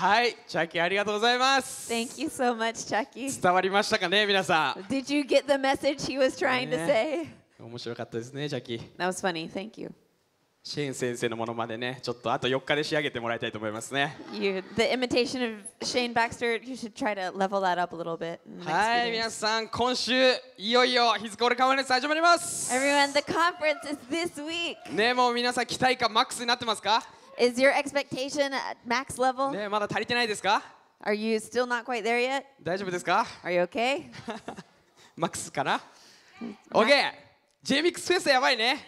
はい、チャッキーありがとうございます。Thank you so much, Chucky. 伝わりましたかね、皆さ Did you get the message he was trying to say? ん。面白かったですね、チャッキー。That was funny. Thank you. シェーン先生のものまでね、ちょっとあと4日で仕上げてもらいたいと思いますね。You, the imitation of Shane Baxter, you should try to level that up a little bit. はい.皆さん、今週いよいよヒズコールカンファレンス始まります。Everyone, the conference is this week. ね、もう皆さん期待感マックスになってますか？Is your expectation at max level? ね、まだ足りてないですか？Are you still not quite there yet? 大丈夫ですか？Are you okay? マックスかな？OK、J ミックスフェスやばいね。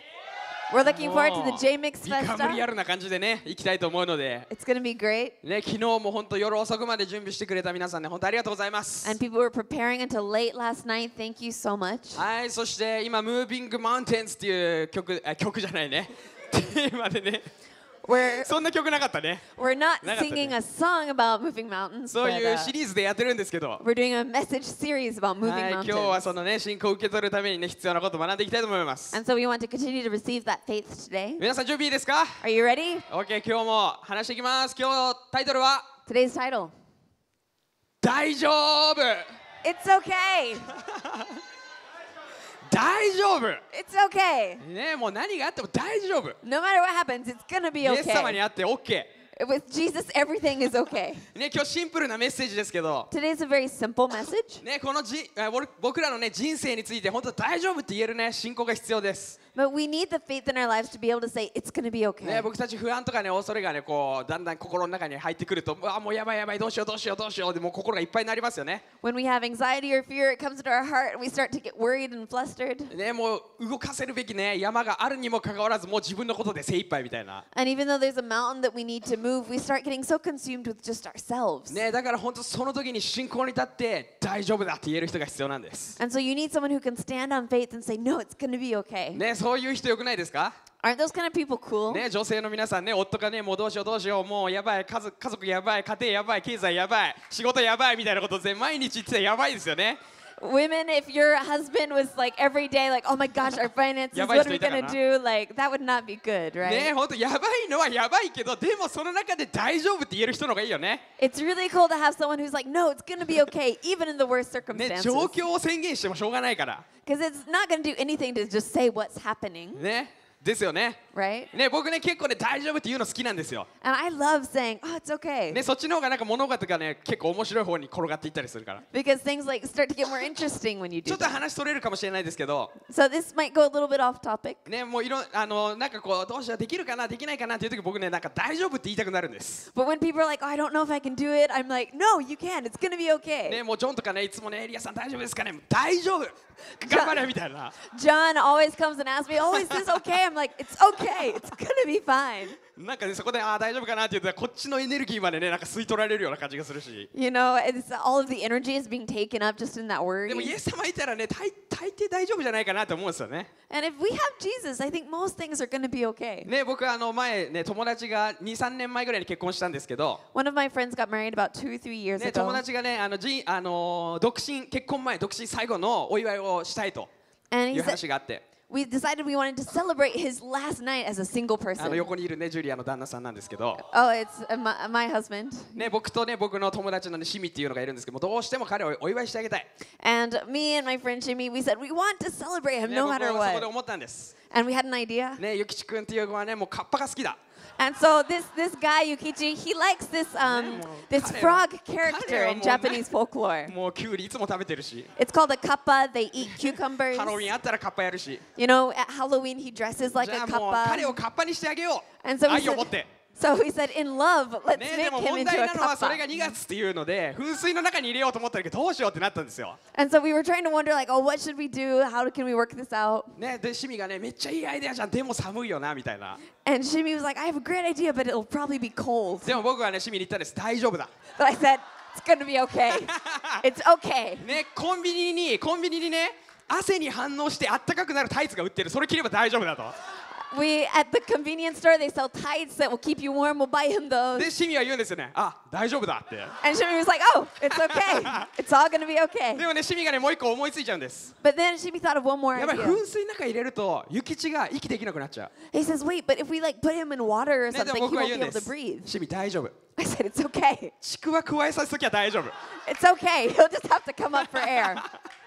We're looking forward to the J Mix ビカムリア Festa. ルな感じでね、行きたいと思うので。It's going to be great. ね、昨日も本当夜遅くまで準備してくれた皆さんね、本当ありがとうございます。And people were preparing until late last night. Thank you so much. はい、そして今、Moving Mountains っていう曲、あ曲じゃないね。テーマでね、We're, そんな曲なかったね。we're not なかったね。singing a song about moving mountains, そう but いう uh, シリーズでやってるんですけど。we're doing a message series about はい、moving 今日はそ mountains. のね、信仰を受け取るためにね、必要なことを学んでいきたいと思います。And so we want to continue to receive that faith today. 皆さん準備いいですか Are you ready? ?OK、今日も話していきます。今日タイトルは、Today's title 大丈夫 It's okay. 大丈夫 It's okay. ねもう何があっても大丈夫 No matter what happens, it's to be イエス様に okay. あって OK。With Jesus, everything is okay. ね、今日シンプルなメッセージですけど、Today's a very simple message, ね、このじあ僕僕らの、ね、人生について本当大丈夫って言える、ね、信仰が必要です。but we need the faith in our lives to be able to say, it's going to be ね、okay. 僕たち不安とか、ね、恐れが、ね、こうだんだん心の中に入ってくると、うわもうやばいやばい、どうしようどうしようどうしようでもう心がいっぱいになりますよね。When we have anxiety or fear, it comes into our heart and we start to get worried and flustered. ね、もう動かせるべき、ね、山があるにもかかわらず、もう自分のことで精一杯みたいな。And even though there's a mountain that we need to move, we start getting so consumed with just ourselves. ね、だから本当その時に信仰に立って大丈夫だって言える人が必要なんです。And so you need someone who can stand on faith and say, no, it's going to be okay. ね、そういう人よくないですか Aren't those kind of people cool? ね、女性の皆さんね、夫がね、もうどうしようどうしよう、もうやばい、家族家族やばい、家庭やばい、経済やばい、仕事やばいみたいなことで毎日言ってやばいですよね。Women, if your husband was like every day, like, oh my gosh, our finances, Ya what are we vais, going to estoy do? Like, that would not be good, ね、 right? 本当やばいのはやばいけど、でもその中で大丈夫って言える人の方がいいよね。 It's really cool to have someone who's like, no, it's going to be okay, even in the worst ね、 circumstances. 状況を宣言してもしょうがないから。 Because it's not going to do anything to just say what's happening, ね、 ですよね。right? ね、僕ね、結構ね、大丈夫って言うの好きなんですよ。And I love saying, oh, it's okay. ね、そっちの方がなんか物事がね、結構面白い方に転がっていったりするから。Because things like start to get more interesting when you ちょ do っと.話それるかもしれないですけど、So this might go a little bit off topic. ね、もういろんあのなんかこうどうしようできるかなできないかなっていう時僕ねなんか大丈夫って言いたくなるんです。But when people are like, oh, I don't know if I can do it, I'm like, no, you can. It's to be ね okay. もうジョンとかねいつもねエリアさん大丈夫ですかね大丈夫頑張れみたいな John always comes and asks me, oh, is this okay? I'm like, it's okay. It's to be fine. なんかねそこでああ大丈夫かなって言うとこっちのエネルギーまでねなんか吸い取られるような感じがするし You know, it's all of the energy is being taken up just in that でもイ.エス様いたらね大大抵大丈夫じゃないかなって思うんですよね。And if we have Jesus, I think most things are to be okay. ね僕あの前ね友達が23年前ぐらいに結婚したんですけど One of my friends got married about two, three years ね、友 ago. 達がねあのじあの独身結婚前独身最後のお祝いをしたいという話があって。we decided we wanted to celebrate his last night as a single あの person. 横にいるねジュリアの旦那さんなんですけど Oh, it's uh, my, my husband. ね、僕とね僕の友達のねシミっていうのがいるんですけどもどうしても彼をお祝いしてあげたい、 And me and my friend Jimmy, we said we want to celebrate him ね、 no 僕 matter はそこで what. 思ったんです、 And we had an idea. ね、ゆきちくんっていう子はねもうカッパが好きだ and so this, this guy, Yukichi, he likes this, um, this frog character in Japanese folklore. It's called a kappa. They eat cucumbers. You know, at Halloween, he dresses like a kappa. And so he said, so we said in love, let's ね、で make も him 問 into 題 a なのはそれが kappa. 2月っていうので噴水の中に入れようと思ったけどどうしようってなったんですよ、And so we were trying to wonder like, oh, what should we do? How can we work this out? ね、でシミがねめっちゃいいアイデアじゃんでも寒いよなみたいな And Shimi was like, I have a great idea, but it'll probably be cold. でも僕はねシミに言ったんです大丈夫だ But I said, it's gonna be okay. It's okay. ね、コンビニにコンビニにね汗に反応してあったかくなるタイツが売ってるそれ着れば大丈夫だと we at the convenience store they sell tights that will keep you warm. We'll buy him で those. シミは言うんですよねあ大丈夫だって And Shimi was like, "Oh, it's okay. it's all gonna be で okay." もねシミがねもう一個思いついちゃうんです But then Shimi thought of one more やばい idea. 噴水の中入れると諭吉が息できなくなっちゃ He says, "Wait, but if we like put him in water or う、ね、で something, も he 僕は won't 言う be ん able で to す breathe." シミ大丈夫 I said, "It's okay. ちくわ加えさせときは大丈夫 It's okay. He'll just have to come up for air."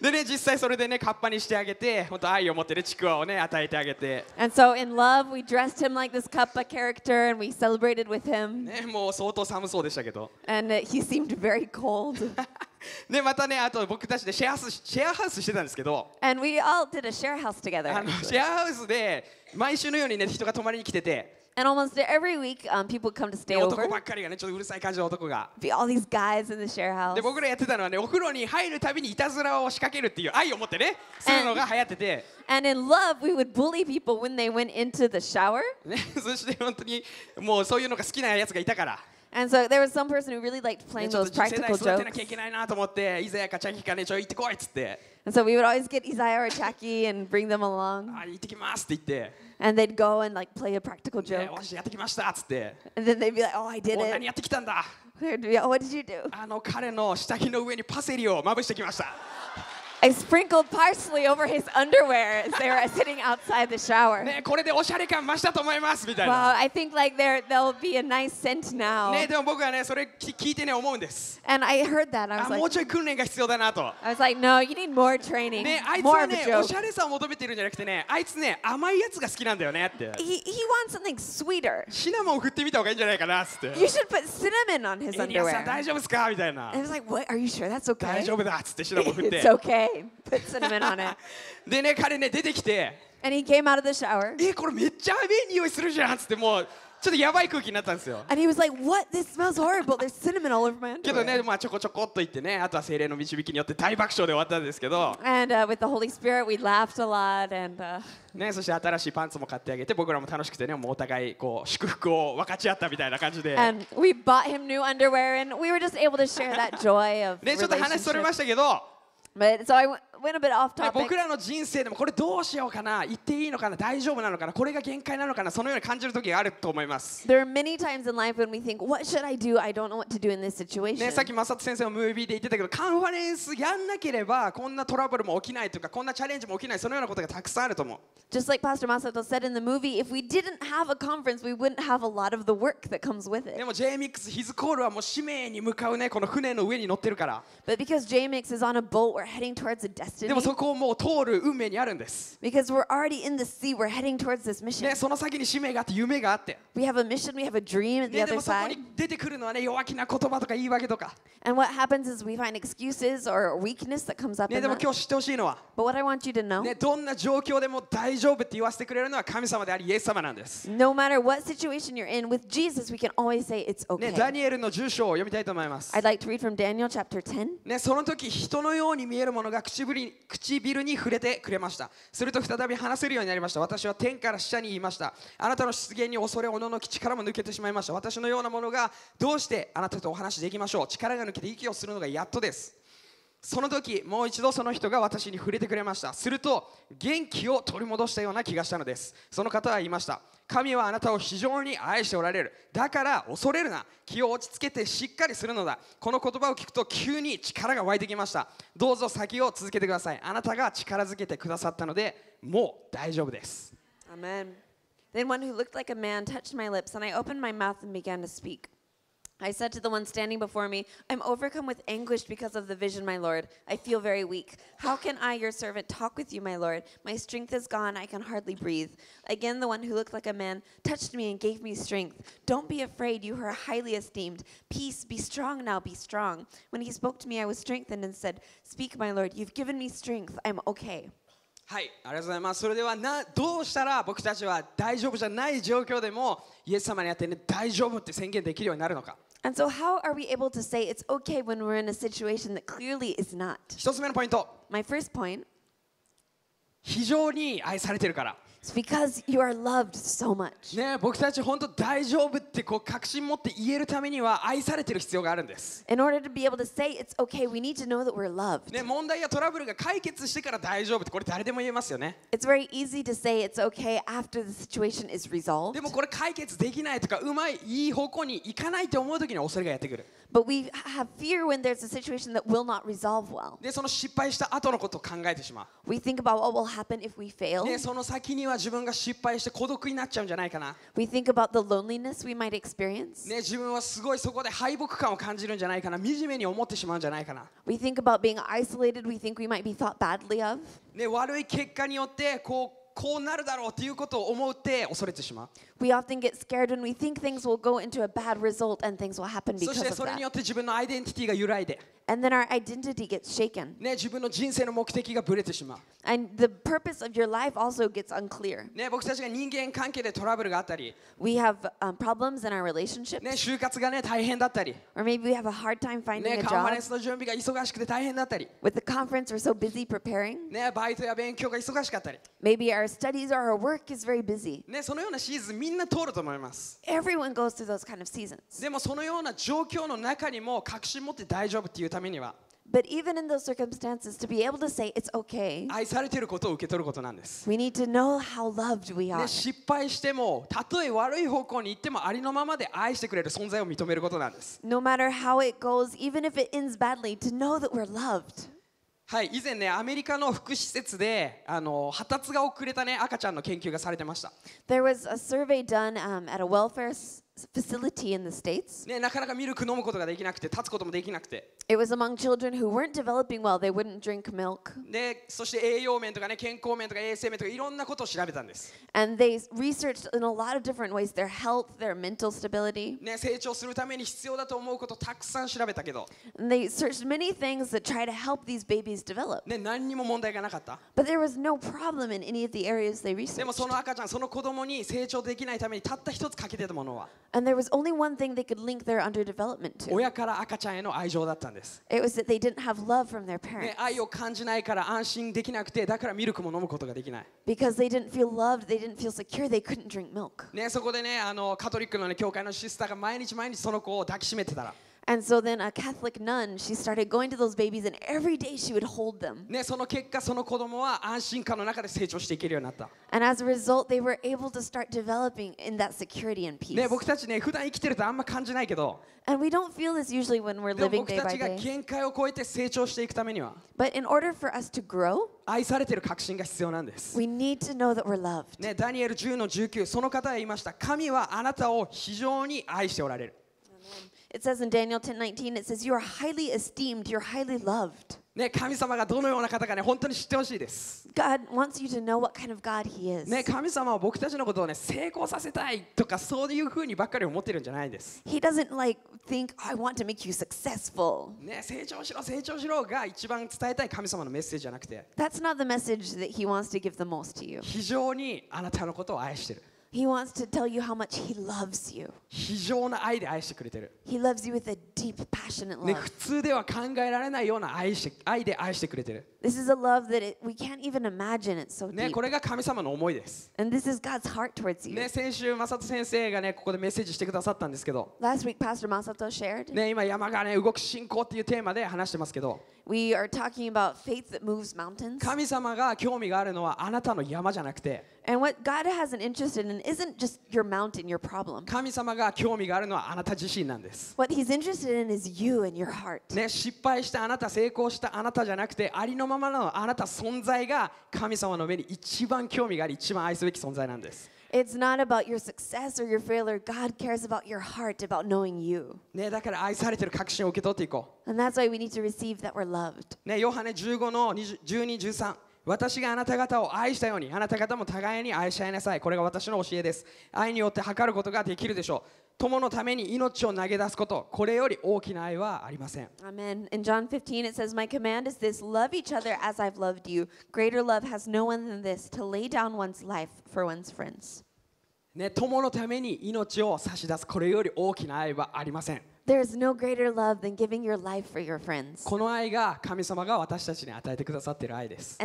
でね実際それでねカッパにしてあげて本当愛を持ってねちくわをね与えてあげて And so in love, we dressed him like this Kappa character and we celebrated with him. ねもう相当寒そうでしたけど And uh, he seemed very cold. でまたねあと僕たちでシェアハウスシェアハウスしてたんですけど and we all did a share house together. あの.シェアハウスで毎週のようにね人が泊まりに来てて And almost every week, um, people would come to で stay over. 男ばっかりがねちょっとうるさい感じの男が Be all these guys in the share house. で僕らやってたのはねお風呂に入るたびにいたずらを仕掛けるっていう愛を持ってねするのが流行ってて、 And in love, we would bully people when they went into the shower. ね、そして本当にもうそういうのが好きなやつがいたから、 And so there was some person who really liked ね、playing ちょっ those と次世代 practical 育てな jokes. きゃいけないなと思っていざやかちゃきかねちょい行ってこいっつって And so we would always get Isaiah or Chucky and bring them along. あ行ってきますって言って、And they'd go and like play a practical ね、joke. 私やってきましたっつって、And then they'd be like, oh, I did お何 it. やってきたんだ They'd be, oh, what did you do? あの彼の下着の上にパセリをまぶしてきました I sprinkled parsley over his underwear as they were sitting outside the shower. ねこれでおしゃれ感増したと思いますみたい Wow, な I think like there there'll be a nice scent now. ねでも僕はねそれ聞聞いてね思うんです And I heard that. I あ was もう like, ちょい訓練が必要だなと I was like, no, you need more training, ねあいつ more は of a ねお joke. しゃれさを求めてるんじゃなくてねあいつね甘いやつが好きなんだよねって He he wants something sweeter. シナモン振ってみた方がいいんじゃないかなっつって You should put cinnamon on his エニアさん underwear. 大丈夫ですかみたいな And I was like, what? Are you sure that's 大 okay? 丈夫だっつってシナモン振って It's okay. Put cinnamon on it. でね彼ね出てきて And he came out of the shower. えこれめっちゃやべえ匂いするじゃんっつってもうちょっとやばい空気になったんですよ And he was like, what? This smells horrible. There's cinnamon all over my けどね underwear. まあちょこちょこっと言ってねあとは精霊の導きによって大爆笑で終わったんですけど And uh, with the Holy Spirit, we laughed a lot. And uh, ねそして新しいパンツも買ってあげて僕らも楽しくてねもうお互いこう祝福を分かち合ったみたいな感じで and we bought him new underwear, and we were just able to share that joy of ねちょっと話それま relationship. したけど But so I went a bit off まあ topic. 僕らの人生でもこれどうしようかな言っていいのかな大丈夫なのかなこれが限界なのかなそのように感じる時があると思います There are many times in life when we think, what should I do? I don't know what to do in this ね、situation. さっき正人先生もムービーで言ってたけどカンファレンスやんなければこんなトラブルも起きないとかこんなチャレンジも起きないそのようなことがたくさんあると思う Just like Pastor Masato said in the movie, if we didn't have a conference, we wouldn't have a lot of the work that comes with で it. も J-MIX ヒズコールはもう使命に向かうねこの船の上に乗ってるから But because JMix is on a boat, we're heading towards a で destiny. もそこをもう通る運命にあるんです Because we're already in the sea, we're heading towards this mission. ね、その先に使命があって夢があって、We have a mission, we have a dream at the ね、で other side. に出てくるのはね弱気な言葉とか言い訳とか、And what happens is we find excuses or weakness that comes up ね、でも.今日知ってほしいのは、But what I want you to know, ね、どんな状況でも大丈夫って言わせてくれるのは神様でありイエス様なんです、no matter what situation you're in, with Jesus, we can always say it's ね、okay. ダニエルの10章を読みたいと思います I'd like to read from Daniel chapter 10. ね、その時人のように見えるものが唇に唇に触れてくれました。すると再び話せるようになりました。私は天から下に言いました。あなたの出現に恐れおののき力も抜けてしまいました。私のようなものがどうしてあなたとお話できましょう。力が抜けて息をするのがやっとです。その時もう一度その人が私に触れてくれました。すると元気を取り戻したような気がしたのです。その方は言いました。神はあなたを非常に愛しておられる。だから恐れるな。気を落ち着けてしっかりするのだ。この言葉を聞くと急に力が湧いてきました。どうぞ先を続けてください。あなたが力づけてくださったのでもう大丈夫です。Amen. Then one who looked like a man touched my lips, and I opened my mouth and began to speak. I said to the one standing before me, I'm overcome with anguish because of the vision, my Lord. I feel very weak. How can I, your servant, talk with you, my Lord? My strength is gone. I can hardly breathe. Again, the one who looked like a man touched me and gave me strength. Don't be afraid, you who are highly esteemed. Peace, be strong now, be strong. When he spoke to me, I was strengthened and said, Speak, my Lord. You've given me strength. I'm okay. はいありがとうございますそれではなどうしたら僕たちは大丈夫じゃない状況でもイエス様にあってね大丈夫って宣言できるようになるのか And so, how are we able to say it's okay when we're in a situation that clearly is not? 一つ目のポイント My first point 非常に愛されてるから It's Because you are loved so much. ね、僕たち本当大丈夫ってこう確信持って言えるためには愛されてる必要があるんです。In order to be able to say it's okay, we need to know that we're loved. ね、問題やトラブルが解決してから大丈夫ってこれ誰でも言えますよね。It's very easy to say it's okay after the situation is resolved. でもこれ解決できないとかうまいいい方向に行かないと思う時には恐れがやってくる。But we have fear when there's a situation that will not resolve well. でその失敗した後のことを考えてしま We think about what will happen if we う。 fail. でその先には自分が失敗して孤独になっちゃうんじゃないかな。 We think about the loneliness we might experience. ね、自分はすごいそこで敗北感を感じるんじゃないかな。惨めに思ってしまうんじゃないかな。 We think about being isolated. We think we might be thought badly of. ね、悪い結果によってこう こうなるだろうっていうことを思って恐れてしまう。We often get scared when we think things will go into a bad result and things will happen そ because して of それに that. よって自分のアイデンティティが揺らいで、And then our identity gets shaken. ね、自分の人生の目的がぶれてしまう。 And the purpose of your life also gets unclear. ね、僕たちが人間関係でトラブルがあったり、 We have um, problems in our relationships, ね、就活がね大変だったり、 or maybe we have a hard time finding ね、 a カンファレン job. スの準備が忙しくて大変だったり、 With the conference, we're so busy preparing. ね、バイトや勉強が忙しかったり、 Maybe our studies or our work is very busy. ね、そのようなシーズンみんな通ると思います。 Everyone goes through those kind of seasons. でもそのような状況の中にも確信持って大丈夫っていう ためには But even in those circumstances, to be able to say it's okay, 愛されていることを受け取ることなんです。we need to know how loved we are. ね、失敗してもたとえ悪い方向に行ってもありのままで愛してくれる存在を認めることなんです。No matter how it goes, even if it ends badly, to know that we're loved. はい、以前ねアメリカの福祉施設であの発達が遅れたね赤ちゃんの研究がされてました。There was a survey done um, at a welfare s- facility in the States. ね、なかなかミルク飲むことができなくて立つこともできなくて It was among children who weren't developing well. They wouldn't drink milk. でそして栄養面とかね健康面とか衛生面とかいろんなことを調べたんです。And they researched in a lot of different ways their health, their mental stability. ね、成長するために必要だと思うことをたくさん調べたけど、And they searched many things that try to help these babies develop. ね、何にも問題がなかった。But there was no problem in any of the areas they でも researched. その赤ちゃんその子供に成長できないためにたった一つ欠けてたものは And there was only one thing they could link their underdevelopment to. 親から赤ちゃんへの愛情だったんです。It was that they didn't have love from their ね parents.、愛を感じないから安心できなくてだからミルクも飲むことができない。Because they didn't feel loved, they didn't feel secure, they couldn't drink milk. ね、そこでねあのカトリックの、ね、教会のシスターが毎日毎日その子を抱きしめてたら、And so then a Catholic nun, she started going to those babies and every day she would hold them. ね、その結果その子供は安心感の中で成長していけるようになった。 And as a result, they were able to start developing in that security and peace. ね、僕たちね普段生きてるとあんま感じないけど And we don't feel this usually when we're でも living 僕 day た by ちが day. 限界を超えて成長していくためには But in order for us to grow, 愛されてる確信が必要なんです。 we need to know that we're loved. ね、ダニエル10の19その方は言いました神はあなたを非常に愛しておられる。 It says in Daniel 10:19, it says, "You are highly esteemed. You're highly loved." ね、神様がどのような方かね本当に知ってほしいです。 God wants you to know what kind of God He is. ね、神様は僕たちのことをね成功させたいとかそういうふうにばっかり思ってるんじゃないんです。 He doesn't like think, "I want to make you successful." ね、成長しろ成長しろが一番伝えたい神様のメッセージじゃなくて That's not the message that He wants to give the most to you. 非常にあなたのことを愛してる。 He wants to tell you how much He loves you. 非常な愛で愛してくれてる。He loves you with a deep, passionate ね、love. 普通では考えられないような愛して愛で愛してくれてる。This is a love that it, we can't even imagine. It's so ね、deep. これが神様の思いです。And this is God's heart towards you. ね、先週、正人先生がね、ここでメッセージしてくださったんですけど、Last week, Pastor Masato shared. ね、今、山がね、動く信仰っていうテーマで話してますけど、We are talking about faith that moves mountains. 神様が興味があるのはあなたの山じゃなくて、And what God has an interest in isn't just your mountain, your problem. 神様が興味があるのはあなた自身なんです。What He's interested in is you and your heart. ね、失敗したあなた、成功したあなたじゃなくて、ありのままのあなた存在が神様の目に一番興味があり、一番愛すべき存在なんです。It's not about your success or your failure. God cares about your heart, about knowing you. ね、だから愛されてる確信を受け取っていこう。And that's why we need to receive that we're loved. ね、ヨハネ15の20 12、13。私があなた方を愛したように、あなた方も互いに愛し合いなさい。これが私の教えです。愛によって測ることができるでしょう。友のために命を投げ出すこと、これより大きな愛はありません。Amen. In John 15, it says, My command is this love each other as I've loved you. Greater love has no one than this to lay down one's life for one's friends. ね、友のために命を差し出す、これより大きな愛はありません。この愛が神様が私たちに与えてくださっている愛です。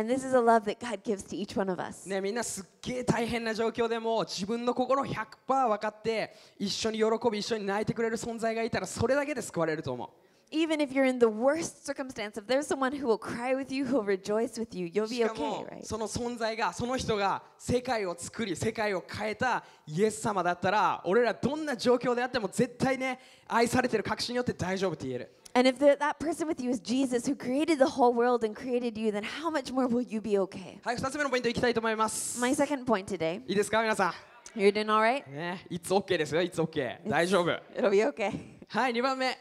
ね、みんなすっげえ大変な状況でも自分の心100%分かって一緒に喜び、一緒に泣いてくれる存在がいたらそれだけで救われると思う。Even if you're in the worst circumstance, if there's someone who will cry with you, who will rejoice with you, you'll し be かも okay, right? その存在がその人が世界を作り世界を変えたイエス様だったら俺らどんな状況であっても絶対ね愛されてる確信によって大丈夫って言える And if the, that person with you is Jesus, who created the whole world and created you, then how much more will you be okay? はい2つ目のポイントいきたいと思います My second point today. いいですか皆さ You're doing all right? んねいつ OK ですよいつ OK 大丈夫 It'll be okay. はい2番目 My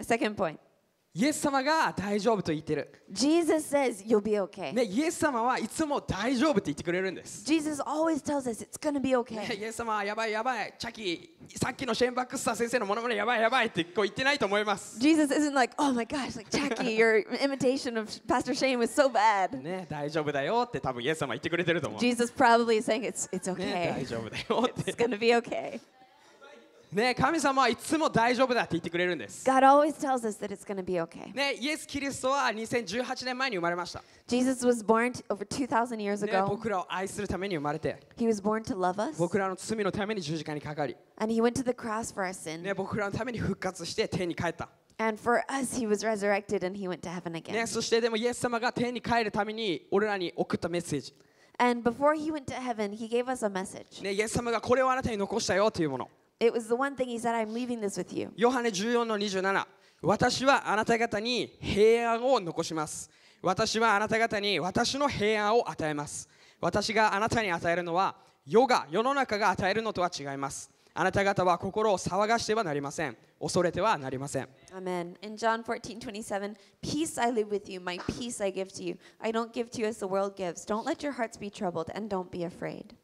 second point. イエス様が大丈夫と言ってる Jesus says you'll be okay. ねイエス様はいつも大丈夫って言ってくれるんです Jesus always tells us it's to be ね okay. イエス様はやばいやばいチャキさっきのシェーンバックスター先生のものまねやばいやばいってこう言ってないと思います Jesus isn't like, oh my gosh, like Jackie, your imitation of Pastor Shane was so bad. ね大丈夫だよって多分イエス様言ってくれてると思う Jesus probably is saying it's it's ね、大 okay. 丈夫だよっ It's て。gonna be okay. ね、神様はいつも大丈夫だって言ってくれるんです。God always tells us that it's gonna be okay. ね、イエス・キリストは2018年前に生まれました。Jesus was born over 2,000 years ね、ago. 僕らを愛するために生まれて、He was born to love us, 僕らの罪のために十字架にかかり、and He went to the cross for our sin. ね、僕らのために復活して天に帰った。And for us, He was resurrected and He went to heaven ね、again. そしてでもイエス様が天に帰るために俺らに送ったメッセージ。And before He went to heaven, He gave us a message. ね、イエス様がこれをあなたに残したよというもの。It was the one thing He said, I'm leaving this with you. ヨハネ14の27私はあなた方に平安を残します私はあなた方に私の平安を与えます私があなたに与えるのは世が世の中が与えるのとは違いますあなた方は心を騒がしてはなりません恐れてはなりません Amen. In John 14, 27, peace I leave with you, my peace I give to you. I don't give to you as the world gives. Don't let your hearts be troubled and don't be afraid.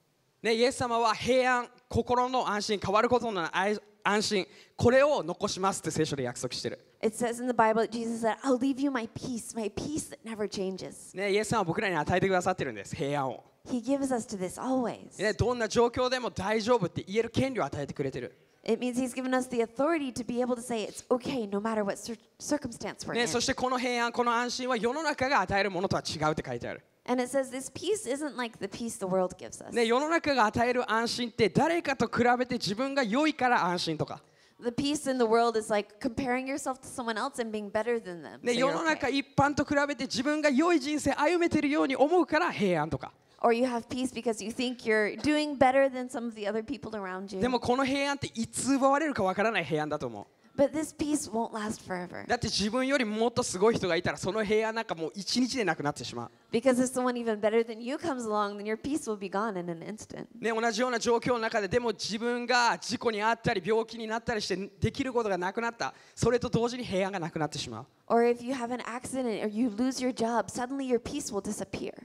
ね、イエス様は平安心の安心変わることのない安心これを残しますって聖書で約束してる It says in the Bible that Jesus said, I'll leave you my peace, my peace that never changes. ね、イエス様は僕らに与えてくださってるんです平安を、He gives us to this always. ね、どんな状況でも大丈夫って言える権利を与えてくれてる It means He's given us the authority to be able to say it's okay no matter what cir- circumstance we're ね、in. そしてこの平安、この安心は世の中が与えるものとは違うって書いてある。And it says this peace isn't like the peace the world gives us. ね、世の中が与える安心って誰かと比べて自分が良いから安心とか、The peace in the world is like comparing yourself to someone else and being better than them. ね、世の中.一般と比べて自分が良い人生歩めてるように思うから平安とか。Or you have peace because you think you're doing better than some of the other people around you. でもこの平安っていつ奪われるかわからない平安だと思う。だって自分よりもっとすごい人がいたらその部屋なんかもう一日でなくなってしまう。ね、同じような状況の中ででも自分が事故に遭ったり病気になったりしてできることがなくなった。それと同時に平安がなくなってしまう。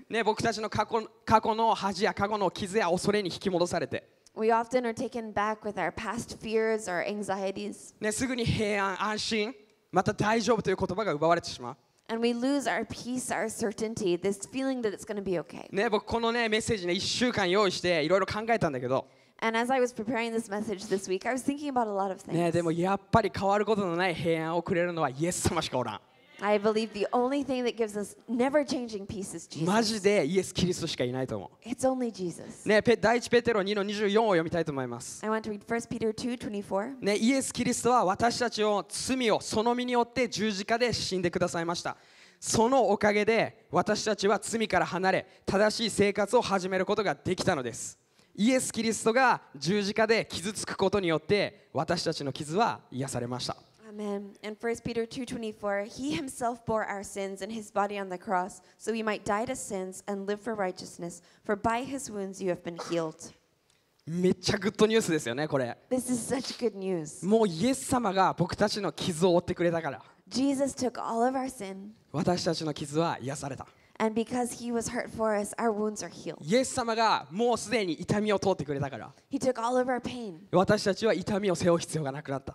ね、僕たちの過去,過去の恥や過去の傷や恐れに引き戻されて。We often are taken back with our past fears or anxieties, ね、すぐに平安安心また大丈夫という言葉が奪われてしまう、 and we lose our peace, our certainty, this feeling that it's going to be okay. ね、僕この、ね、メッセージね1週間用意していろいろ考えたんだけど、 And as I was preparing this message this week, I was thinking about a lot of things. ね、でもやっぱり変わることのない平安をくれるのはイエス様しかおらん I believe the only thing that gives us never changing peace is マ Jesus. ジでイエス・キリストしかいないと思 It's only Jesus. う、ね、ペ第一ペテロ2の24を読みたいと思います I want to read 1 Peter 2 24. ね、イエス・キリストは私たちを罪をその身によって十字架で死んでくださいましたそのおかげで私たちは罪から離れ正しい生活を始めることができたのですイエス・キリストが十字架で傷つくことによって私たちの傷は癒されました Amen. In 1 Peter 2:24, he himself bore our sins in his body on the cross, so we might die to sins and live for righteousness, for by his wounds you have been healed. めっちゃグッドニュースですよねこれ This is such good news. もうイエス様が僕たちの傷を負ってくれたから Jesus took all of our sin, 私たちの傷は癒された and because he was hurt for us, our wounds are healed. イエス様がもうすでに痛みを通ってくれたから He took all of our pain 私たちは痛みを背負う必要がなくなった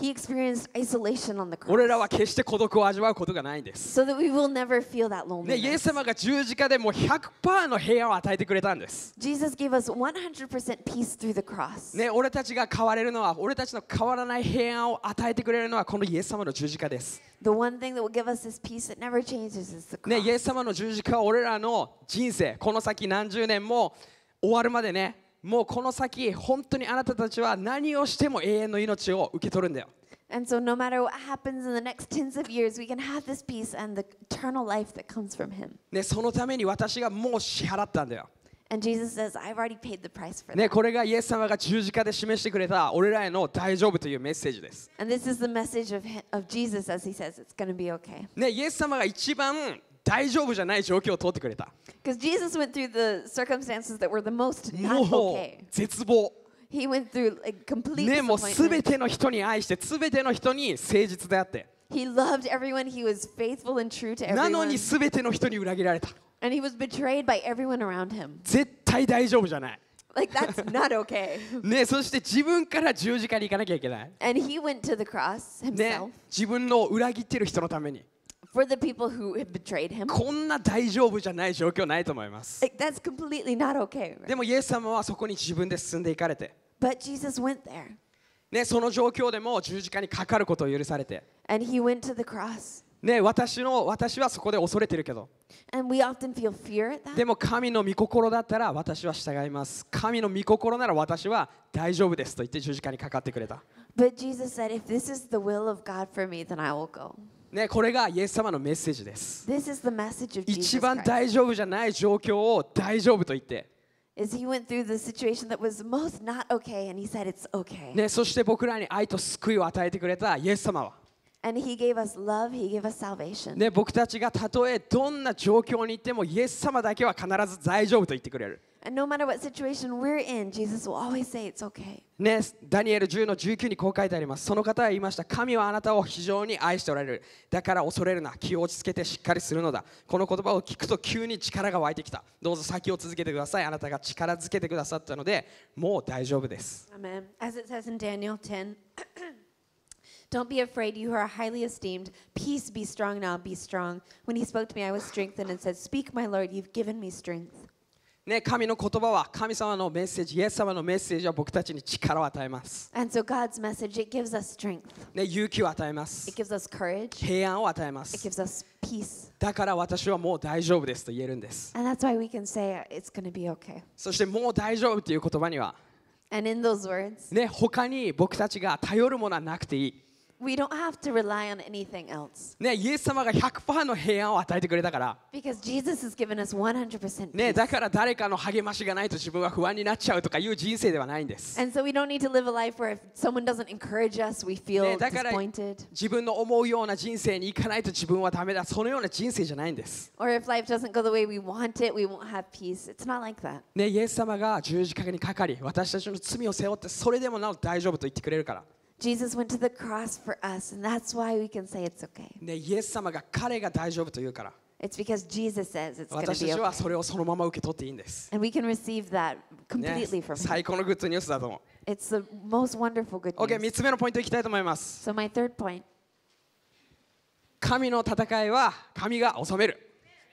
He experienced isolation on the 俺ら cross は決して孤独を味わうことがないんです、so that we will never feel that ね、イエ loneliness. ス様が十字架でもう100%の平安を与えてくれたんです、Jesus gave us 100% peace through the cross. ね、俺たちが変われるのは俺たちの変わらない平安を与えてくれるのはこのイエス様の十字架です、The one thing that will give us this peace that never changes is the ね、イエ cross. ス様の十字架は俺らの人生この先何十年も終わるまでねもうこの先本当にあなたたちは何をしても永遠の命を受け取るんだよ And so, no matter what happens in the next tens of years, we can have this peace and the eternal life that comes from Him. ね、そのために私がもう支払ったんだよ。And Jesus says, I've already paid the price for ね、that. これがイエス様が十字架で示してくれた俺らへの大丈夫というメッセージです。And this is the message of, hi- of Jesus as He says, it's going to be okay. ね、イエス様が一番大丈夫じゃない状況を通ってくれた。Because Jesus went through the circumstances that were the most not もう okay. 絶望。He went through like complete ね、もうすべ disappointment. ての人に愛して、すべての人に誠実であって、He loved everyone. He was faithful and true to なの everyone. にすべての人に裏切られた。And he was betrayed by everyone around him. 絶対大丈夫じゃない。Like, that's not okay. ね、そして自分から十字架に行かなきゃいけない。And he went to the cross ね himself、自分の裏切ってる人のために。For the people who had betrayed him. こんな大丈夫じゃない状況ないと思います。Like, that's completely not okay. right? でもイエス様はそこに自分で進んでいかれて、But Jesus went there ね、その状況でも十字架にかかることを許されて、and he went to the cross. ね、私の私はそこで恐れてるけど And we often feel fear at that. でも神の御心だったら私は従います神の御心なら私は大丈夫ですと言って十字架にかかってくれた、But Jesus said, if this is the will of God for me, then I will go. ね、これがイエス様のメッセージです一番.大丈夫じゃない状況を大丈夫と言って、Is he went through the situation that was most not okay and he said it's okay. ね、そして僕らに愛と救いを与えてくれたイエス様は、And he gave us love, he gave us salvation. ね、僕たちがたとえどんな状況に行ってもイエス様だけは必ず大丈夫と言ってくれる And no matter what situation we're in, Jesus will always say it's okay. ね、ダニエル10の19にこう書いてあります。その方は言いました。神はあなたを非常に愛しておられる。だから恐れるな。気を落ち着けてしっかりするのだ。この言葉を聞くと急に力が湧いてきた。どうぞ先を続けてください。あなたが力づけてくださったので、もう大丈夫です。 Amen. As it says in Daniel 10, Don't be afraid, you who are highly esteemed. Peace, be strong now, be strong. When he spoke to me, I was strengthened and said, Speak, my Lord, you've given me strength. ね、神の言葉は神様のメッセージ、イエス様のメッセージは僕たちに力を与えます。So、勇気を与えます。平安を与えます。だから私はもう大丈夫ですと言えるんです。そしてもう大丈夫という言葉には、ね、他に僕たちが頼るものはなくていい。We don't have to rely on anything else ね、イエス様が100%の平安を与えてくれたから、because Jesus has given us 100%ね.だから誰かの励ましがないと自分は不安になっちゃうとかいう人生ではないんです。And so we don't need to live a life where if someone doesn't encourage us, we ね、feel だから.自分の思うような人生に行かないと自分はダメだ。そのような人生じゃないんです。Or if life doesn't go the way we want it, we won't have peace. It's not like that. ね、イエス様が十字架にかかり、私たちの罪を背負って、それでもなお大丈夫と言ってくれるから。Jesus went to the cross for us, and that's why we can say it's okay. ね、イエス様が彼が大丈夫と言うから、 It's because Jesus says it's going 私 to た be ちは okay. それをそのまま受け取っていいんです。 And we can receive that ね completely from Him. 最高のグッドニュースだと思う。 It's the most wonderful good OK、3 news. つ目のポイントいきたいと思います。 So, my third point 神の戦いは神が治める。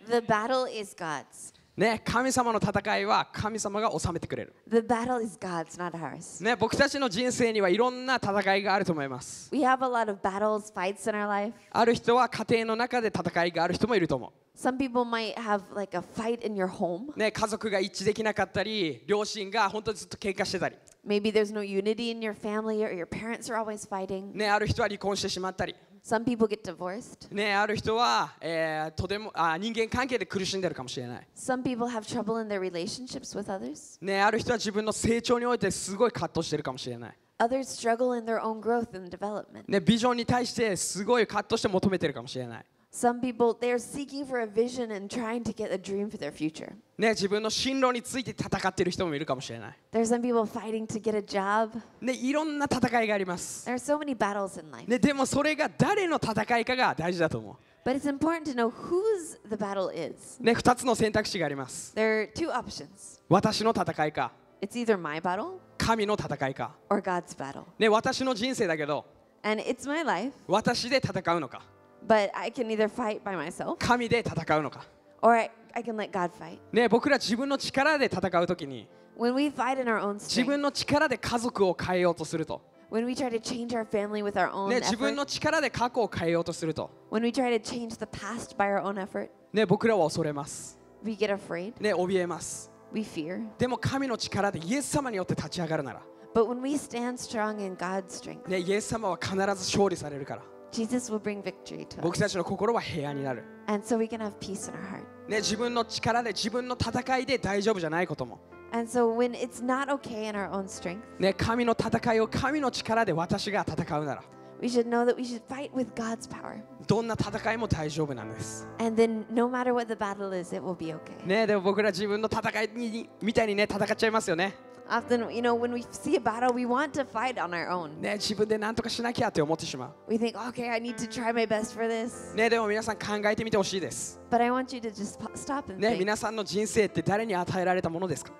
the battle is God's. ね、神様の戦いは神様が治めてくれる。The battle is God's, not ours. ね、僕たちの人生にはいろんな戦いがあると思います。We have a lot of battles, fights in our life. ある人は家庭の中で戦いがある人もいると思 Some people might have like a fight in your home. う。ね、家族が一致できなかったり、両親が本当にずっと喧嘩してたり、Maybe there's no unity in your family, or your parents are always fighting. ね、ある人は離婚してしまったり、Some people get divorced. ね、ある人は、えーとてもあ人間関係で苦しんでるかもしれない。Some people have trouble in their relationships with others. ね、ある人は自分の成長においてすごい葛藤してるかもしれない。Others struggle in their own growth and development. ね、ビジョンに対してすごい葛藤して求めてるかもしれない。Some people, they're seeking for a vision and trying to get a dream for their future. ね、自分の進路について戦ってる人もいるかもしれない。There's some people fighting to get a job. ね、いろんな戦いがあります。There are so many battles in life. ね、でもそれが誰の戦いかが大事だと思 But it's important to know whose the battle is. う。ね、2つの選択肢があります。There are two options 私の戦いか、It's either my battle 神の戦いか、or God's battle. ね、私の人生だけど And it's my life, 私で戦うのか but I can either fight by myself 神で戦うのか、or I, I can let God fight. ね、僕ら自分の力で戦う時に When we fight in our own 自 strength, 分の力で家族を変えようとすると、when we try to change our family with our own ね、自分 effort, の力で過去を変えようとすると、when we try to change the past by our own effort, ね、僕らは恐れます、we get afraid, ね、怯えます we fear. でも神の力でイエス様によって立ち上がるなら、But when we stand strong in God's strength, ね、イエス様は必ず勝利されるから Jesus will bring victory to 僕 us. たちの心は平安になる、And so we can have peace in our heart. ね、自分の力で自分の戦いで大丈夫じゃないことも、And so when it's not okay in our own strength, ね、神の戦いを神の力で私が戦うなら we should know that we should fight with God's power. どんな戦いも大丈夫なんです、And then no matter what the battle is, it will be okay. ね、でも僕ら自分の戦いにみたいにね戦っちゃいますよね Often, you know, when we see a battle, we want to fight on our own. ね自分で何とかしなきゃって思ってしま We think, okay, I need to try my best for this. うねでも皆さん考えてみてほしいです But I want you to just stop and ね think 皆さんの人生って誰に与えられたものですか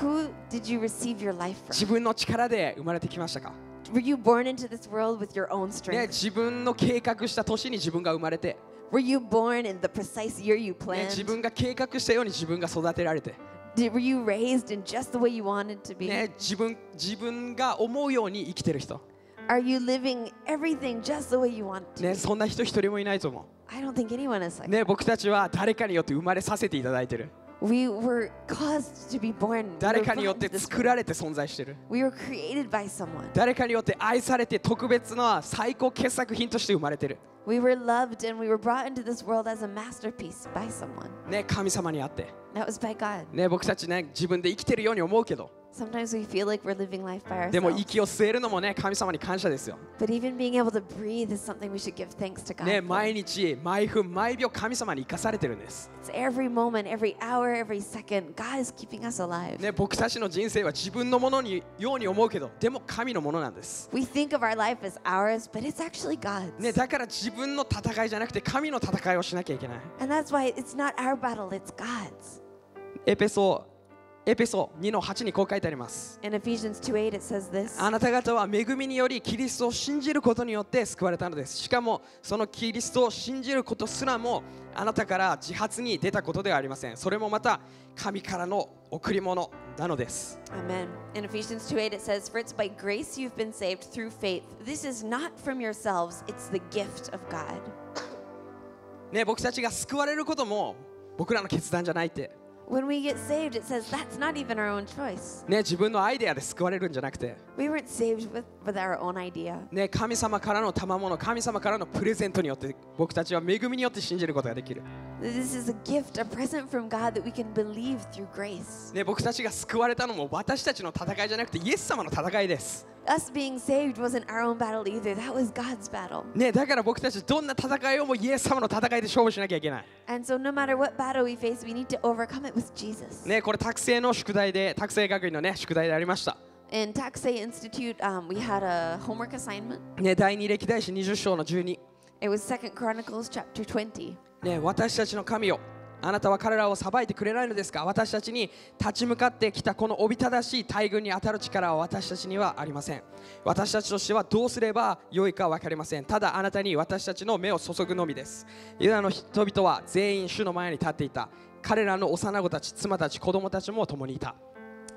who did you receive your life 自 from? 分の力で生まれてきましたか Were you born into this world with your own ね strength? 自分の計画した年に自分が生まれて、Were you born in the precise year you ね、planned? 自分が計画したように自分が育てられて、Did, were you raised in just the way you wanted to be? ね、自分自分が思うように生きてる人、Are you living everything just the way you want to? ね?そんな人一人もいないと思 I don't think anyone is う、like ね、僕たちは誰かによって生まれさせていただいてる We were caused to be born. 誰かによって作.られて存在してる We were created by someone. 誰かによって愛されて特別な最高傑作品として生まれてる、We were loved and we were brought into this world as a masterpiece by someone. ね、神様にあって、That was by God. ね、僕たちね自分で生きてるように思うけど Sometimes we feel like we're living life by でも ourselves. 息を吸えるのもね神様に感謝ですよ、 But even being able to breathe is something we should give thanks to God. ね、 for. 毎日毎分毎秒神様に生かされてるんです、 It's every moment, every hour, every second. God is keeping us alive. ね、僕たちの人生は自分のものにように思うけどでも神のものなんです、 We think of our life as ours, but it's actually God's. ね、だから自分の戦いじゃなくて神の戦いをしなきゃいけない And that's why it's not our battle, it's God's. エペソ エペソ2の8にこう書いてあります In Ephesians 2 8, it says this あなた方は恵みによりキリストを信じることによって救われたのですしかもそのキリストを信じることすらもあなたから自発に出たことではありませんそれもまた神からの贈り物なのです Amen. In Ephesians 2 8, it says, For it's by grace you've been saved through faith. This is not from yourselves, it's the gift of God. ね僕たちが救われることも僕らの決断じゃないって、When we get saved, it says that's not even our own choice. ね、自分のアイデアで救われるんじゃなくて、We weren't saved with, with our own idea. ね、神様からの賜物神様からのプレゼントによって僕たちは恵みによって信じることができる、This is a gift, a present from God that we can believe through grace. ね、僕たちが救われたのも私たちの戦いじゃなくてイエス様の戦いです、Us being saved wasn't our own battle either, that was God's battle. ね、だから僕たちどんな戦いをもイエス様の戦いで勝負しなきゃいけない、And so, no matter what battle we face, we need to overcome it with Jesus. ね、これ託成の宿題で託成学院のね宿題でありました、 In Taksei Institute, um, we had a homework assignment. ね、第二歴代史20章の12 It was Second Chronicles chapter 20. ね、私たちの神よ あなたは彼らを裁いてくれないのですか私たちに立ち向かってきたこのおびただしい大軍に当たる力は私たちにはありません。私たちとしてはどうすればよいか分かりません。ただあなたに私たちの目を注ぐのみです。ユダの人々は全員主の前に立っていた。彼らの幼子たち妻たち子供たちも共にいた。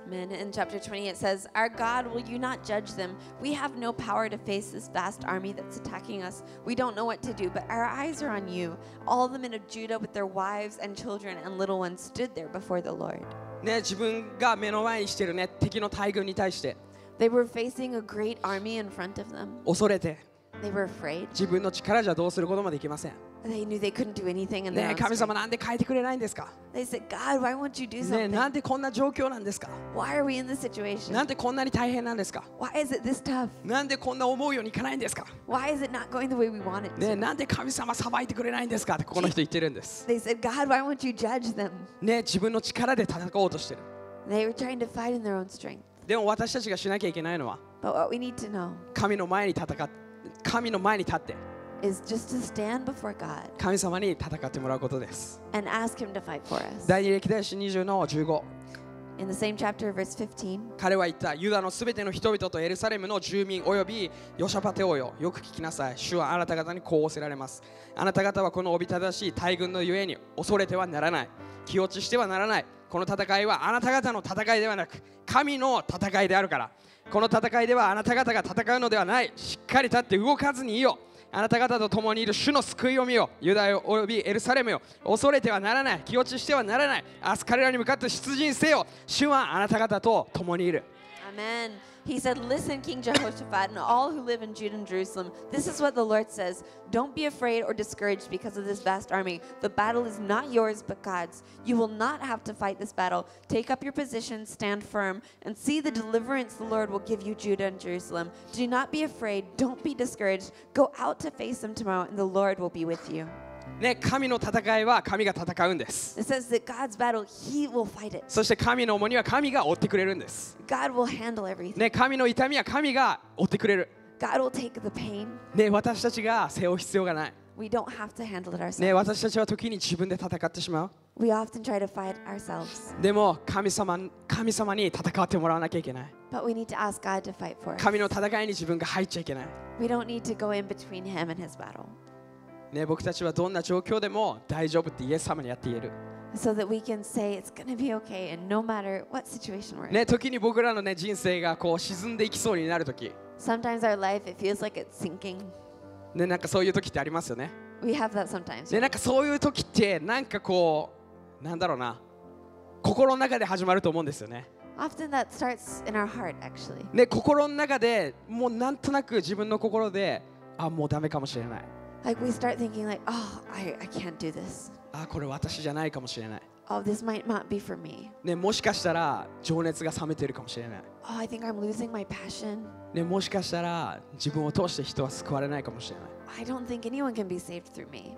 Amen. In chapter 20, it says, Our God, will you not judge them? We have no power to face this vast army that's attacking us. We don't know what to do, but our eyes are on you. All the men of Judah, with their wives and children and little ones, stood there before the Lord. ね、自分が目の前にしている、ね、敵の大軍に対して They were facing a great army in front of them. 恐れて They were afraid. 自分の力じゃどうすることもできません、 They knew they couldn't do anything in their ね、own 神様 strength. なんで変えてくれないんですか、They said, God, why won't you do ね、something? なんでこんな状況なんですか Why are we in this situation? なんでこんなに大変なんですか Why is it this tough? なんでこんな思うようにいかないんですか Why is it not going the way we want it ね to? なんで神様裁いてくれないんですかってここの人言ってるんです。They said, God, why won't you judge them? ね自分の力で戦おうとしてる。They were trying to fight in their own strength. でも私たちがしなきゃいけないのは But what we need to know 神の前に戦っ神の前に立って is just to stand before God 神様に戦ってもらうことです。and ask Him to fight for us. 第二歴代史20の15 In the same chapter, verse 15, 彼は言ったユダのすべての人々とエルサレムの住民およびヨシャパテ王よよく聞きなさい。主はあなた方にこう仰せられます。あなた方はこのおびただしい大軍のゆえに恐れてはならない。気落ちしてはならない。この戦いはあなた方の戦いではなく神の戦いであるから。この戦いではあなた方が戦うのではない。しっかり立って動かずにいいよあなた方と共にいる主の救いを見よユダヤおよびエルサレムよ。恐れてはならない。気落ちしてはならない。明日彼らに向かって出陣せよ。主はあなた方と共にいる。Amen. He said, Listen, King Jehoshaphat, and all who live in Judah and Jerusalem, this is what the Lord says. Don't be afraid or discouraged because of this vast army. The battle is not yours, but God's. You will not have to fight this battle. Take up your position, stand firm, and see the deliverance the Lord will give you, Judah and Jerusalem. Do not be afraid. Don't be discouraged. Go out to face them tomorrow, and the Lord will be with you. ね、神の戦いは神が戦うんです。Battle, そして神の重荷は神が追ってくれるんです。ね、神の痛みは神が追ってくれる。ね、私たちが背負う必要がない。ね、私たちは時に自分で戦ってしまう。We often try to fight でも神様,神様に戦ってもらわなきゃいけない。But 神の戦いに自分が入っちゃいけない。We don't. ね、僕たちはどんな状況でも大丈夫ってイエス様にやって言える、so that we can say it's going to be okay and no matter what situation we're in. ね、時に僕らの、ね、人生がこう沈んでいきそうになる時、Sometimes our life, it feels like it's sinking. ね、なんかそういう時ってありますよね We have that sometimes. でなんかそういう時ってなんかこうなんだろうな心の中で始まると思うんですよね Often that starts in our heart, actually. ね心の中でもうなんとなく自分の心であもうダメかもしれない Like we start thinking, like, oh, I, I can't do this. あこれ私じゃないかもしれない、Oh, this might not be for me. ね、もしかしたら情熱が冷めてるかもしれない、Oh, I think I'm losing my passion. ね、もしかしたら自分を通して人は救われないかもしれない I don't think anyone can be saved through me.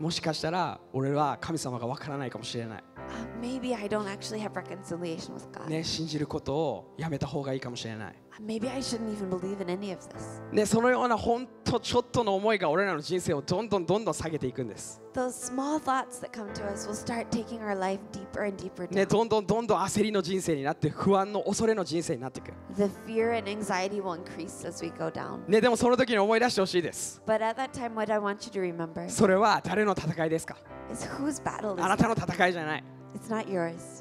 もしかしたら俺は神様がわからないかもしれない、Uh, maybe I don't actually have reconciliation with God. ね、信じることをやめた方がいいかもしれない Uh, ね、そのような本当ちょっとの思いが俺らの人生をどんどんどんどん下げていくんです。ね、どんどんどんどん焦りの人生になって不安の恐れの人生になっていく。ね、でもその時に思い出してほしいです。それは誰の戦いですか？あなたの戦いじゃない。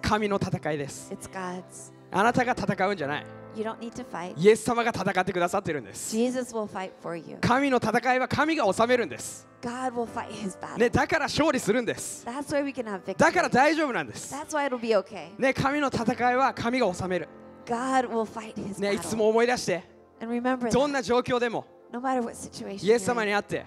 神の戦いです。あなたが戦うんじゃない You don't need to fight. イエス様が戦ってくださってるんです Jesus will fight for you. 神の戦いは神が治めるんです、God will fight his battle. ね、だから勝利するんです That's why we can have だから victory. 大丈夫なんです、That's why it'll be okay. ね、神の戦いは神が治める、God will fight his ね、いつ battle. も思い出して And remember どん that な状況でも no matter what situation イエス様にあって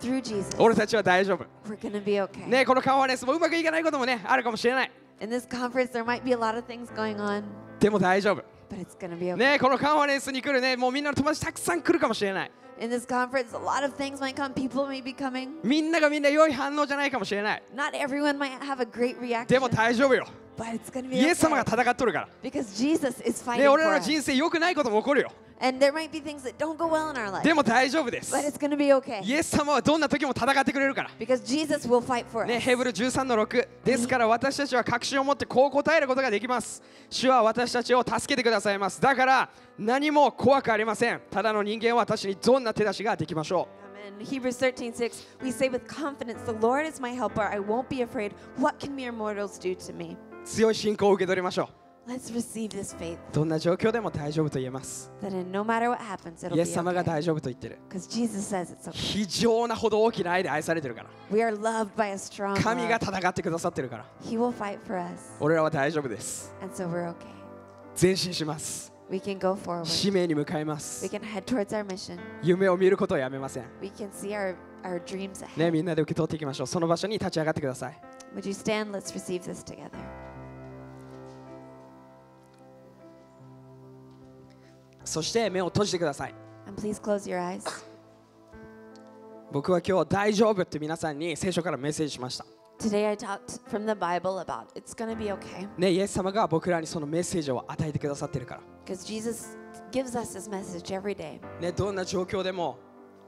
through Jesus, 俺たちは大丈夫 we're to be okay. ね、このカンファレンスもうまくいかないこともねあるかもしれない In this conference, there might be a lot of things going on, でも大丈夫 but it's going to be okay. ねこのカンファレンスに来るねもうみんなの友達たくさん来るかもしれない In this conference, a lot of things might come. People may be coming. みんながみんな良い反応じゃないかもしれない Not everyone might have a great で reaction, も大丈夫よ but it's to be イエス様が戦っとるから because Jesus is ね fighting 俺 for らの us. 人生良くないことも起こるよ And there might be things that don't go well in our life, でも大丈夫です but it's to be okay イエス様はどんな時も戦ってくれるから because Jesus will fight for ね、us. ヘブル13の6ですから私たちは確信を持ってこう答えることができます主は私たちを助けてくださいますだから何も怖くありませんただの人間は私にどんな手出しができましょ Amen. Hebrews 13:6 we say with confidence the Lord is my helper I won't be afraid what can mere mortals do to me う強い信仰を受け取りましょ Let's receive this faith うどんな状況でも大丈夫と言えます that in no matter what happens it'll イエ be ス様が okay 大丈夫と言ってる because Jesus says it's okay 非常なほど大きな愛で愛されてるから we are loved by a strong 神が love 戦ってくださってるから He will fight for us 俺らは大丈夫です and so we're okay 前進します we can go forward 使命に向かいま we す can head towards our mission 夢を見ることをやめません we can see our, our dreams ahead ねみんなで受け取っていきましょうその場所に立ち上がってください would you stand let's receive this together そして目を閉じてください and please close your eyes 僕は今日大丈夫って皆さんに聖書からメッセージしました Today I talked from the Bible about it's to be okay ねイエス様が僕らにそのメッセージを与えてくださってるから because Jesus gives us his message every day ねどんな状況でも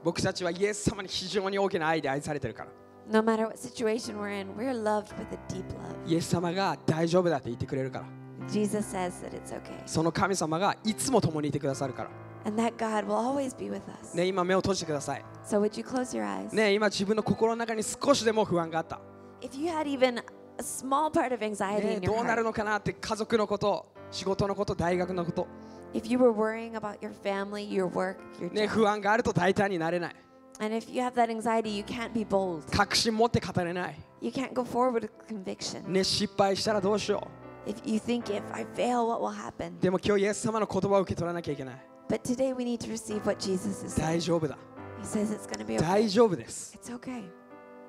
僕たちはイエス様に非常に大きな愛で愛されてるから no matter what situation we're in we're loved with a deep love イエス様が大丈夫だって言ってくれるから Jesus says that it's okay. その神様がいつも共にいてくださるから And that God will always be with us. ね今目を閉じてください So would you close your eyes? ね今自分の心の中に少しでも不安があった If you had even a small part of anxiety ね in ど your うなる heart, のかなって家族のこと仕事のこと大学のこと、 if you were worrying about your family, your work, your ね、 job, 不安があると大胆になれない and if you have that anxiety, you can't be bold. 確信持って語れない、 You can't go forward with conviction. ね、失敗したらどうしよ If you think if I fail, what will happen? うでも今日イエス様の言葉を受け取らなきゃいけない But today we need to receive what Jesus is 大 saying. 丈夫だ He says it's going to be okay. 大丈夫です、 It's okay.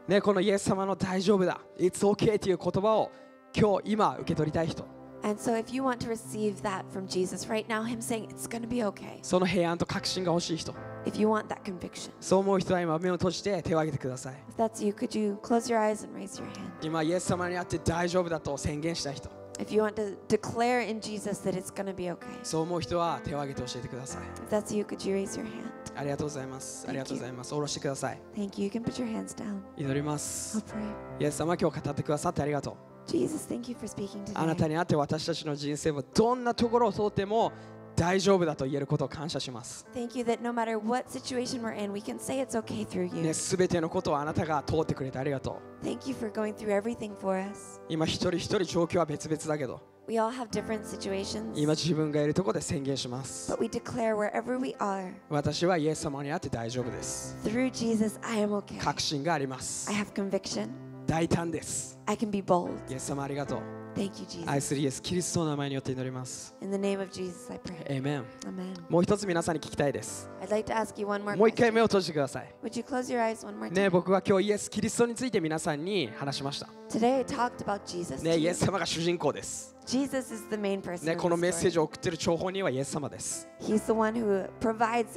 ね、このイエス様の大丈夫だ It's okay という言葉を今日今受け取りたい人 And so if you want to receive that from Jesus right now, Him saying it's going to be okay. その平安と確信が欲しい人 If you want that conviction. そう思う人は今目を閉じて手を挙げてください If that's you, could you close your eyes and raise your hand? 今イエス様にあって大丈夫だと宣言した人 If you want to declare in Jesus that it's going to be okay. そう思う人は手を挙げて教えてください If that's you, could you raise your hand? ありがとうございますありがとうございます下ろしてください Thank you. You can put your hands down. 祈ります I'll pray. イエス様今日語ってくださってありがとう Jesus, thank you for speaking あなた today. にあって私たちの人生はどんなところを通っても大丈夫だと言えることを感謝します。Thank you that no matter what situation we're in, we can say it's okay through you. ね、すべてのことをあなたが通ってくれてありがとう。Thank you for going through everything for us. 今一人一人状況は別々だけど、We all have different situations, 今自分がいるところで宣言します。but we declare wherever we are, 私はイエス様にあって大丈夫です。through Jesus, I am okay. 確信があります I。have conviction. 大胆です。I can be bold. イエス様ありがとう。アイスリエス・キリストの名前によって祈ります。Jesus, もう一つ皆さんに聞きたいです。もう一回目を閉じてください。ね僕は今日イエス・キリストについて皆さんに話しました。ね、イエス様が主人公です。Jesus is the main person ね、このメッセージを送っている情報人はイエス様です。He's the one who provides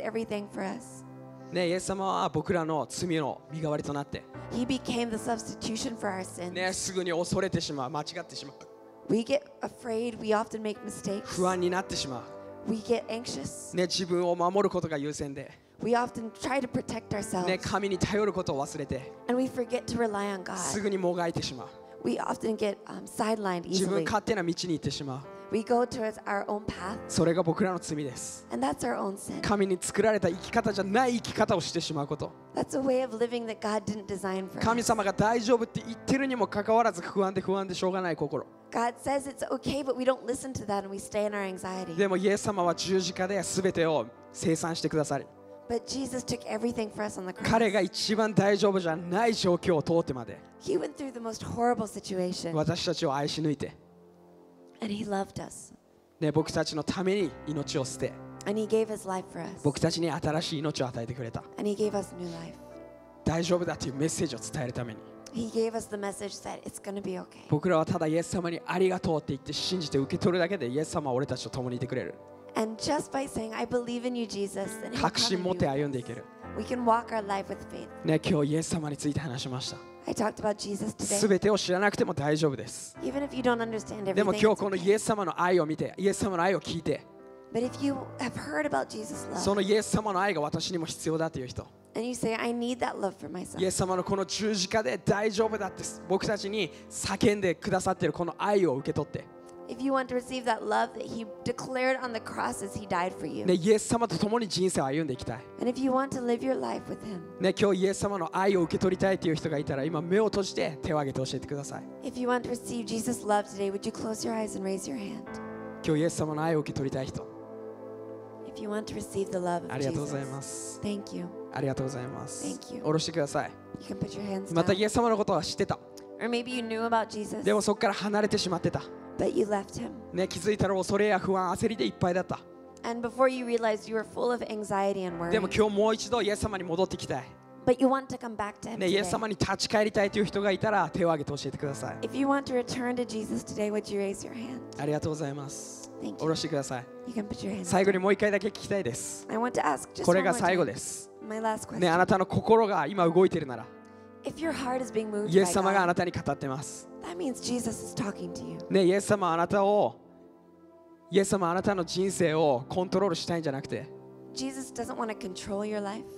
ね、イエス様は僕らの罪の身代わりとなって。He became the substitution ね、すぐに恐れてしまう、間違ってしまう。We get afraid. We often make mistakes. 不安になってしま We get anxious. う、ね、自分を守ることが優先で、 We often try to protect ourselves. ね、神に頼ることを忘れて、 And we forget to rely on す God. ぐにもがいてしまう、 We often get um, sidelined 自分 easily. 勝手な道に行ってしまう、 We go towards our own path, それが僕らの罪です。and that's our own sin. 神に作られた生き方じゃない生き方をしてしまうこと。That's a way of living that God didn't design for 神 us. 様が大丈夫って言ってるにもかかわらず不安で不安でしょうがない心。God says it's okay, but we don't listen to that and we stay in our anxiety. でもイエス様は十字架で全てを生産してくださり、But Jesus took everything for us on the 彼 cross. が一番大丈夫じゃない状況を通ってまで He went through the most horrible situation 私たちを愛し抜いて、ね、僕たちのために命を捨て僕たちに新しい命を与えてくれた。大丈夫だというメッセージを伝えるために。僕らはただイエス様にありがとうって言って信じて受け取るだけでイエス様は俺たちと共にいてくれる。確信持って歩んでいける、ね、今日イエス様について話しました。すべてを知らなくても大丈夫です。でも今日このイエス様の愛を見て、イエス様の愛を聞いて、そのイエス様の愛が私にも必要だという人。イエス様のこの十字架で大丈夫だって僕たちに叫んでくださってるこの愛を受け取って。If you want to receive that love that He declared on the cross as He died for you, ね、イエス様と共に人生を歩んでいきたい、and if you want to live your life with Him, ね、今日イエス様の愛を受け取りたいという人がいたら今目を閉じて手を挙げて教えてください if you want to receive Jesus' love today, would you close your eyes and raise your hand? 今日イエス様の愛を受け取りたい人 If you want to receive the love of ありがとうござい Jesus, ます thank you. ありがとうございます Thank you. 下ろしてください You can put your hands また down. イエス様のことは知ってた Or maybe you knew about Jesus, でもそこから離れてしまってた、but you left Him. ね、気づいたら恐れや不安焦りでいっぱいだった And before you realized you were full of anxiety and worry, でも今日もう一度イエス様に戻ってきたい、but you want to come back to Him ね、イエス today. 様に立ち返りたいという人がいたら手を挙げて教えてください If you want to return to Jesus today, would you raise your hand? ありがとうございます。Thank 下 you. ろしてください。You can put your hands 最後に.もう一回だけ聞きたいです。I want to ask just これ one が more 最後 time. です。My last question. ね、あなたの心が今動いているなら、イエス様があなたに語ってます。ね、イエス様あなたを、イエス様あなたの人生をコントロールしたいんじゃなくて、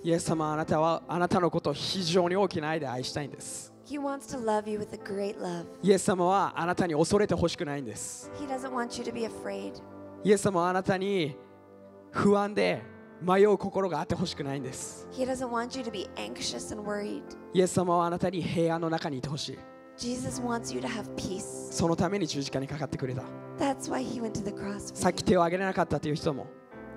イエス様あなたはあなたのこと非常に大きな愛で愛したいんです。イエス様はあなたに恐れてほしくないんです。イエス様はあなたに不安で、迷う心があってほしくないんです。イエス様はあなたに平安の中にいてほしい。Jesus wants you to have peace. そのために十字架にかかってくれた。さっき手を挙げれなかったという人も、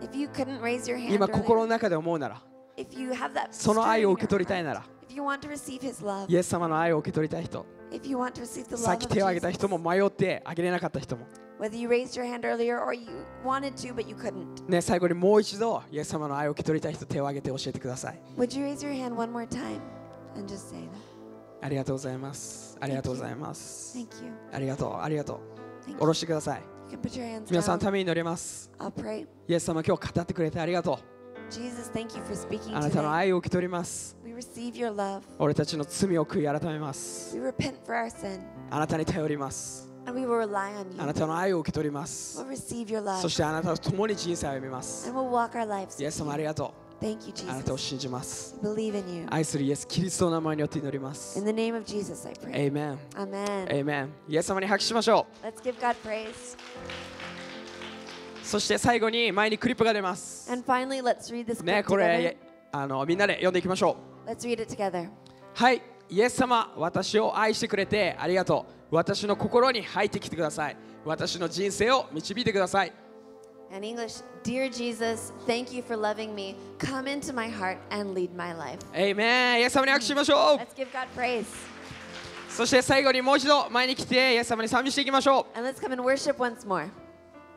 if you couldn't raise your hand 今心の中で思うなら、if you have その愛を受け取りたいなら、if you want to receive his love, イエス様の愛を受け取りたい人、if you want to receive the love さっき手を挙げた人も迷って挙げれなかった人も、whether you raised your hand earlier or you wanted to but you couldn't, ね最後にもう一度イエス様の愛を受け取りたい人手を挙げて教えてください would you raise your hand one more time and just say that? ありがとうございますありがとうございます Thank you. ありがとうありがとう下.ろしてください皆さんの.ために祈ります I'll pray. イエス様今日語ってくれてありがと Jesus, thank you for speaking うあなたの.愛を受け取ります We receive your love. 俺たちの罪を悔い改めます We repent for our sin あなたに頼りますあなたの愛を受け取ります。そしてあなたと共に人生を歩みます。イエス様ありがとう。Thank you, Jesus. あなたを信じます。愛するイエス・キリストの名前によって祈ります。Jesus, Amen. しましょう。そして最後に前にクリップが出ます。ね、これあのみんなで読んでいきましょう。Let's はい、イエス様、私を愛してくれてありがとう。私の心に入ってきてください。私の人生を導いてください。In English, Dear Jesus, thank you for loving me. Come into my heart and lead my life. エイメンイエス様に握手しましょう Let's give God praise. そして最後にもう一度前に来てイエス様に賛美していきましょう And let's come and worship once more.